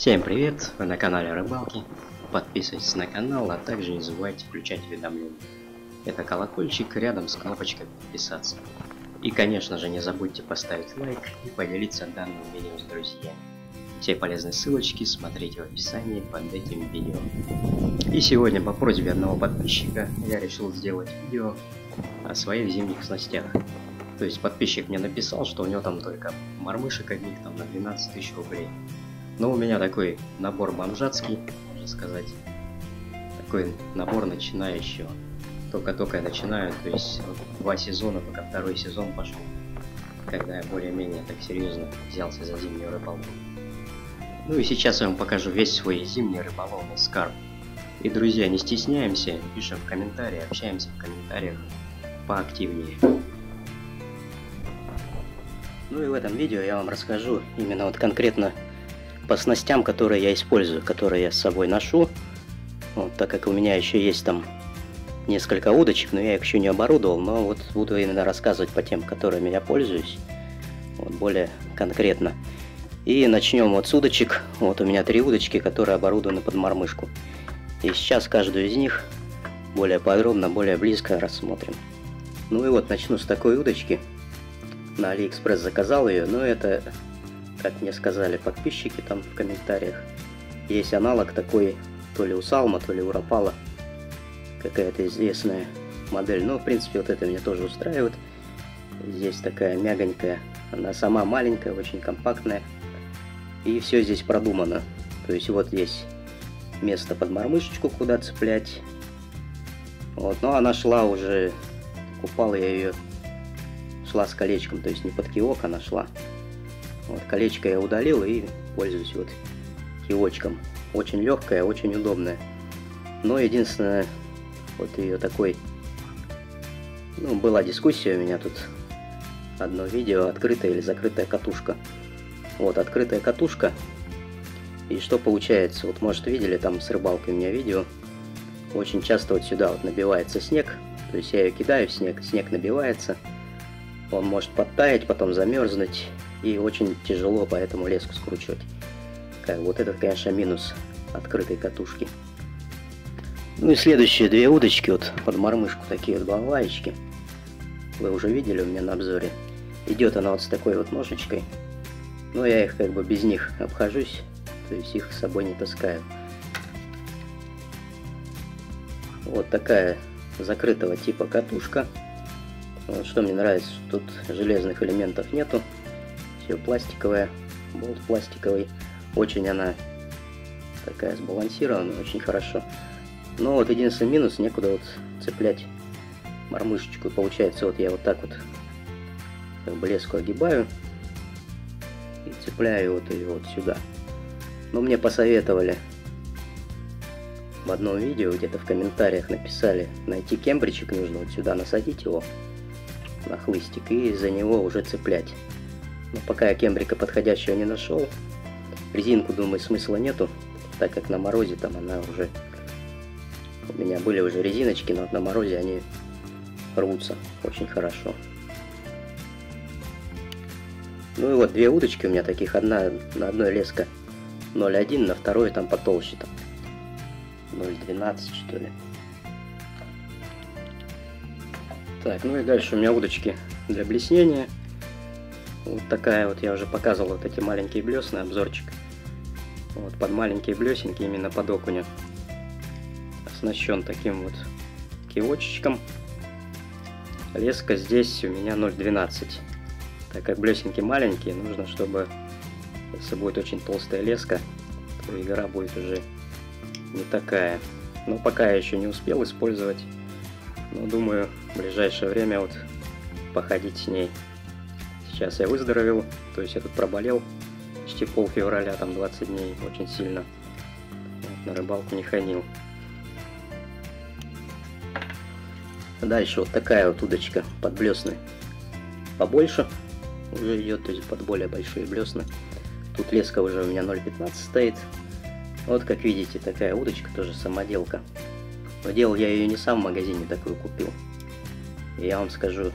Всем привет! Вы на канале Рыбалки. Подписывайтесь на канал, а также не забывайте включать уведомления. Это колокольчик рядом с кнопочкой подписаться. И конечно же не забудьте поставить лайк и поделиться данным видео с друзьями. Все полезные ссылочки смотрите в описании под этим видео. И сегодня по просьбе одного подписчика я решил сделать видео о своих зимних снастях. То есть подписчик мне написал, что у него там только мормышек одних там на 12 тысяч рублей. Но у меня такой набор бомжатский, можно сказать. Такой набор начинающего. Только-только я начинаю, то есть вот, два сезона, пока второй сезон пошел. Когда я более-менее так серьезно взялся за зимнюю рыбалку. Ну и сейчас я вам покажу весь свой зимний рыболовный скарб. И, друзья, не стесняемся, пишем в комментарии, общаемся в комментариях поактивнее. Ну и в этом видео я вам расскажу именно вот конкретно по снастям, которые я использую, которые я с собой ношу. Вот, так как у меня еще есть там несколько удочек, но я их еще не оборудовал, но вот буду именно рассказывать по тем, которыми я пользуюсь, вот, более конкретно. И начнем вот с удочек. Вот у меня три удочки, которые оборудованы под мормышку. И сейчас каждую из них более подробно, более близко рассмотрим. Ну и вот начну с такой удочки. На Алиэкспресс заказал ее, но это как мне сказали подписчики там в комментариях, есть аналог такой, то ли у Salmo, то ли у Rapala, какая-то известная модель. Но, в принципе, вот это меня тоже устраивает. Здесь такая мягонькая, она сама маленькая, очень компактная. И все здесь продумано. То есть вот здесь место под мормышечку, куда цеплять. Вот, но она шла уже, купал я ее, шла с колечком, то есть не под киок она шла. Вот, колечко я удалил и пользуюсь вот киочком. Очень легкая, очень удобная. Но единственное, вот ее такой... Ну, была дискуссия у меня тут. Одно видео, открытая или закрытая катушка. Вот, открытая катушка. И что получается? Вот, может, видели там с рыбалкой у меня видео. Очень часто вот сюда вот набивается снег. То есть я ее кидаю в снег, снег набивается. Он может подтаять, потом замерзнуть и очень тяжело поэтому леску скручивать. Как, вот этот, конечно, минус открытой катушки. Ну и следующие две удочки, вот под мормышку такие вот балалаечки. Вы уже видели у меня на обзоре. Идет она вот с такой вот ножечкой. Но я их как бы без них обхожусь, то есть их с собой не таскаю. Вот такая закрытого типа катушка. Что мне нравится, тут железных элементов нету все пластиковая, болт пластиковый. Очень она такая сбалансированная, очень хорошо. Но вот единственный минус, некуда вот цеплять мормышечку. И получается, вот я вот так вот как бы леску огибаю и цепляю вот ее вот сюда. Но мне посоветовали в одном видео, где-то в комментариях написали, найти кембричек нужно вот сюда насадить его на хлыстик и за него уже цеплять. Но пока я кембрика подходящего не нашел, резинку, думаю, смысла нету, так как на морозе там она уже... У меня были уже резиночки, но на морозе они рвутся очень хорошо. Ну и вот две удочки у меня таких, одна на одной леска 0.1, на второй там потолще там 0.12 что ли. Так, ну и дальше у меня удочки для блеснения. Вот такая вот, я уже показывал вот эти маленькие блесны, обзорчик. Вот под маленькие блесенки, именно под окуня. Оснащен таким вот кивочечком. Леска здесь у меня 0,12. Так как блесенки маленькие, нужно, чтобы если будет очень толстая леска, то игра будет уже не такая. Но пока я еще не успел использовать. Но думаю, в ближайшее время вот походить с ней. Сейчас я выздоровел, то есть я тут проболел почти пол февраля, там 20 дней, очень сильно. На рыбалку не ходил. Дальше вот такая вот удочка под блесны побольше уже идет, то есть под более большие блесны. Тут леска уже у меня 0.15 стоит. Вот как видите, такая удочка, тоже самоделка. Но делал я ее не сам в магазине такую купил. И я вам скажу,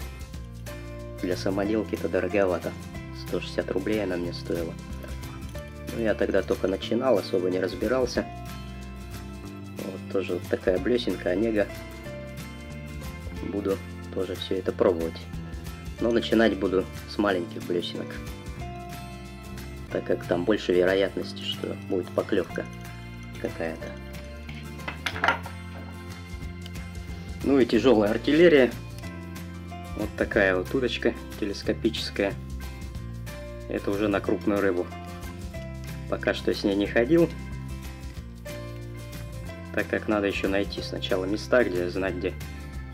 для самоделки это дороговато. 160 рублей она мне стоила. Ну, я тогда только начинал, особо не разбирался. Вот тоже вот такая блесенка, онега. Буду тоже все это пробовать. Но начинать буду с маленьких блесенок. Так как там больше вероятности, что будет поклевка какая-то. Ну и тяжелая артиллерия. Вот такая вот удочка телескопическая. Это уже на крупную рыбу. Пока что с ней не ходил. Так как надо еще найти сначала места, где знать, где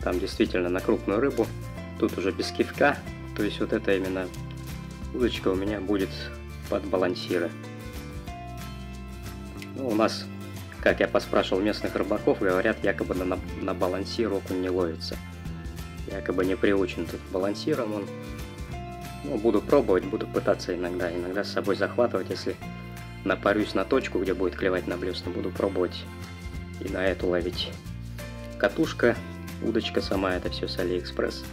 там действительно на крупную рыбу. Тут уже без кивка. То есть вот это именно удочка у меня будет под балансиры. Ну, у нас как я поспрашивал местных рыбаков, говорят, якобы на, на балансир окунь не ловится. Якобы не приучен тут балансиром он. Ну, буду пробовать, буду пытаться иногда, иногда с собой захватывать, если напорюсь на точку, где будет клевать на блесна, буду пробовать и на эту ловить. Катушка, удочка сама, это все с Алиэкспресс.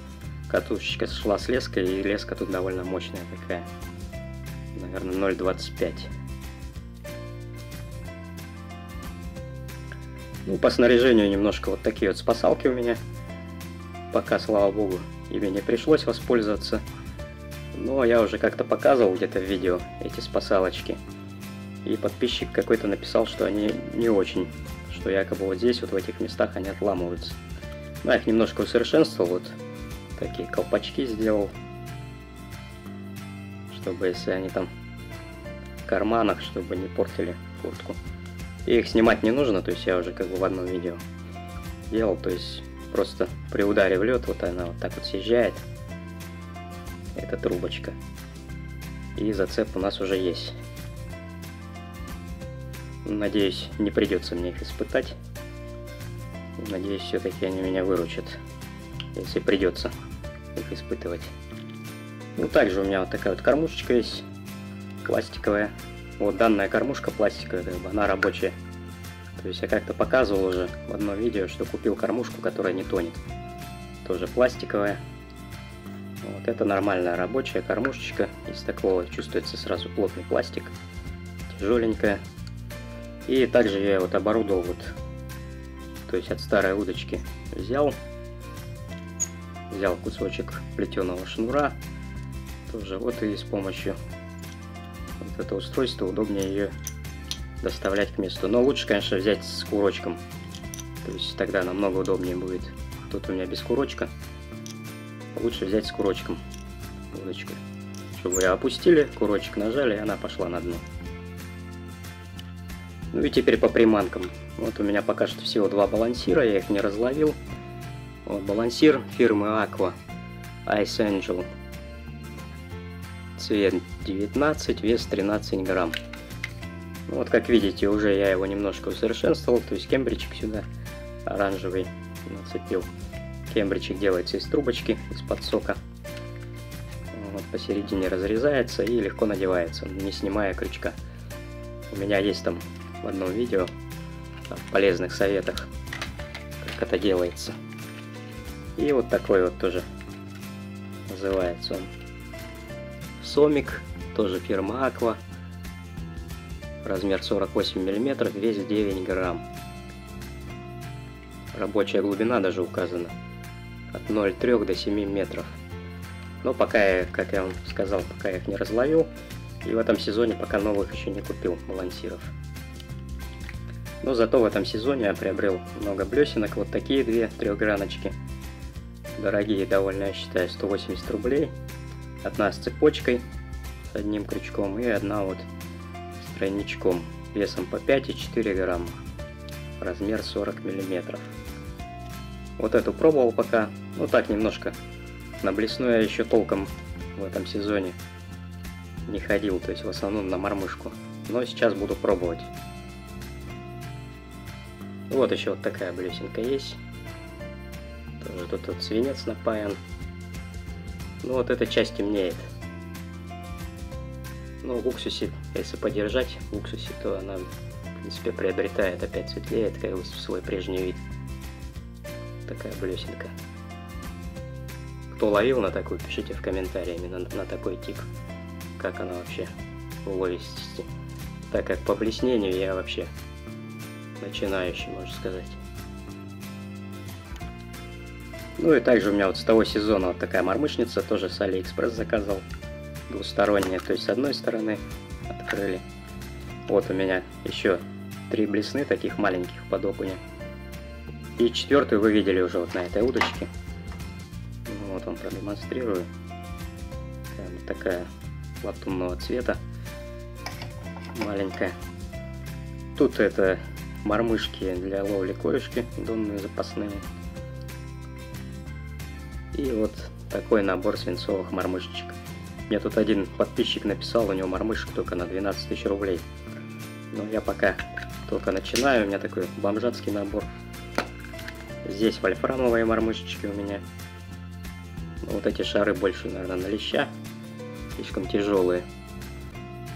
Катушечка шла с леской, и леска тут довольно мощная такая. Наверное, 0,25. Ну, по снаряжению немножко вот такие вот спасалки у меня. Пока, слава богу, ими не пришлось воспользоваться. Но я уже как-то показывал где-то в видео эти спасалочки. И подписчик какой-то написал, что они не очень. Что якобы вот здесь, вот в этих местах они отламываются. Ну, я их немножко усовершенствовал. Вот такие колпачки сделал. Чтобы если они там в карманах, чтобы не портили куртку. И их снимать не нужно, то есть я уже как бы в одном видео делал, то есть просто при ударе в лед вот она вот так вот съезжает. Это трубочка. И зацеп у нас уже есть. Надеюсь, не придется мне их испытать. Надеюсь, все-таки они меня выручат, если придется их испытывать. Ну, также у меня вот такая вот кормушечка есть, пластиковая. Вот данная кормушка пластиковая, она рабочая. То есть я как-то показывал уже в одном видео, что купил кормушку, которая не тонет. Тоже пластиковая. Вот это нормальная рабочая кормушечка из такого чувствуется сразу плотный пластик, тяжеленькая. И также я вот оборудовал вот, то есть от старой удочки взял, взял кусочек плетеного шнура, тоже вот и с помощью вот это устройство удобнее ее доставлять к месту. Но лучше, конечно, взять с курочком. То есть тогда намного удобнее будет. Тут у меня без курочка. Лучше взять с курочком удочку. Чтобы ее опустили, курочек нажали, и она пошла на дно. Ну и теперь по приманкам. Вот у меня пока что всего два балансира, я их не разловил. Вот балансир фирмы Aqua Ice Angel цвет 19, вес 13 грамм. Ну, вот как видите, уже я его немножко усовершенствовал, то есть кембричек сюда оранжевый нацепил. Кембричек делается из трубочки, из-под сока. Вот посередине разрезается и легко надевается, не снимая крючка. У меня есть там в одном видео в полезных советах, как это делается. И вот такой вот тоже называется он. Сомик, тоже фирма Aqua. Размер 48 мм, вес 9 грамм. Рабочая глубина даже указана. От 0,3 до 7 метров. Но пока я, как я вам сказал, пока я их не разловил. И в этом сезоне пока новых еще не купил балансиров. Но зато в этом сезоне я приобрел много блесенок. Вот такие две трехграночки. Дорогие довольно, я считаю, 180 рублей. Одна с цепочкой, с одним крючком, и одна вот тройничком, весом по 5,4 грамма, размер 40 миллиметров. Вот эту пробовал пока, ну так немножко, на блесну я еще толком в этом сезоне не ходил, то есть в основном на мормышку. Но сейчас буду пробовать. Вот еще вот такая блесенка есть. Тоже тут вот свинец напаян. Ну вот эта часть темнеет. Ну, в уксусе, если подержать в уксусе, то она, в принципе, приобретает опять светлее, такая свой прежний вид. Такая блесенка. Кто ловил на такую, пишите в комментарии именно на, такой тип. Как она вообще в. Так как по блеснению я вообще начинающий, можно сказать. Ну и также у меня вот с того сезона вот такая мормышница, тоже с Алиэкспресс заказал. Двусторонняя, то есть с одной стороны открыли. Вот у меня еще три блесны таких маленьких под окуня. И четвертую вы видели уже вот на этой удочке. Вот он продемонстрирую. Прям такая латунного цвета. Маленькая. Тут это мормышки для ловли корешки, донные запасные. И вот такой набор свинцовых мормышечек. Мне тут один подписчик написал, у него мормышек только на 12 тысяч рублей. Но я пока только начинаю, у меня такой бомжатский набор. Здесь вольфрамовые мормышечки у меня. Ну, вот эти шары больше, наверное, на леща. Слишком тяжелые.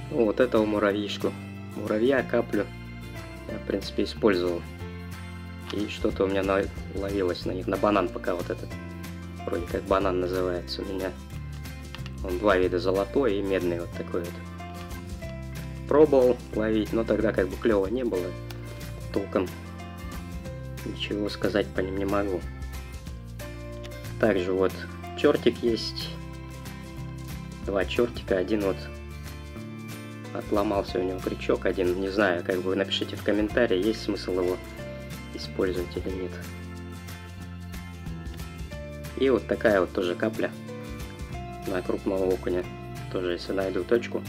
Ну, вот этого муравьишку. Муравья, каплю. Я, в принципе, использовал. И что-то у меня ловилось на них. На банан пока вот этот. Вроде как банан называется у меня. Два вида золотой и медный вот такой вот. Пробовал ловить, но тогда как бы клево не было. Толком ничего сказать по ним не могу. Также вот чертик есть. Два чертика, один вот отломался у него крючок один. Не знаю, как бы напишите в комментарии, есть смысл его использовать или нет. И вот такая вот тоже капля на крупного окуня. Тоже, если найду точку,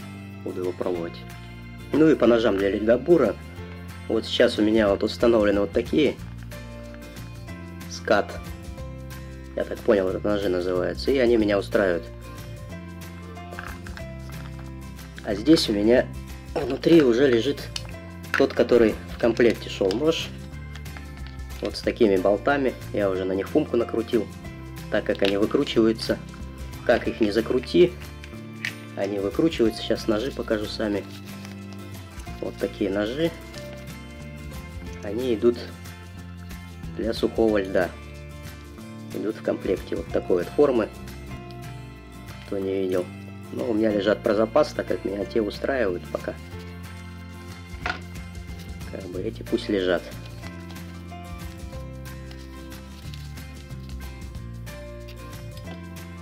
буду его пробовать. Ну и по ножам для ледобура. Вот сейчас у меня вот установлены вот такие. Скат. Я так понял, это ножи называются. И они меня устраивают. А здесь у меня внутри уже лежит тот, который в комплекте шел нож. Вот с такими болтами. Я уже на них фумку накрутил, так как они выкручиваются как их не закрути, они выкручиваются. Сейчас ножи покажу сами. Вот такие ножи. Они идут для сухого льда. Идут в комплекте вот такой вот формы. Кто не видел. Но у меня лежат про запас, так как меня те устраивают пока. Как бы эти пусть лежат.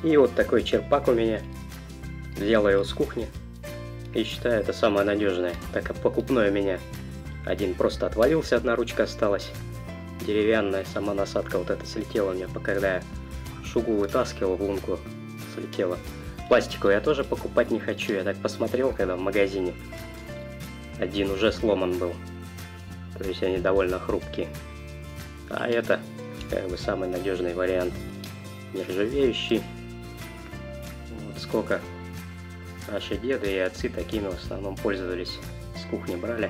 И вот такой черпак у меня. Взял его с кухни. И считаю это самое надежное, так как покупной у меня один просто отвалился, одна ручка осталась. Деревянная, сама насадка вот эта слетела у меня, когда я шугу вытаскивал в лунку, слетела. Пластиковую я тоже покупать не хочу, я так посмотрел, когда в магазине. Один уже сломан был. То есть они довольно хрупкие. А это как бы самый надежный вариант. Нержавеющий, сколько наши деды и отцы такими в основном пользовались, с кухни брали.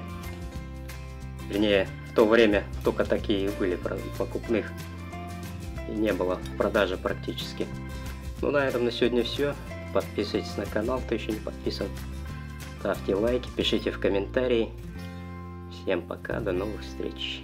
Вернее, в то время только такие были покупных и не было в продаже практически. Ну на этом на сегодня все. Подписывайтесь на канал, кто еще не подписан. Ставьте лайки, пишите в комментарии. Всем пока, до новых встреч.